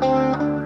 Música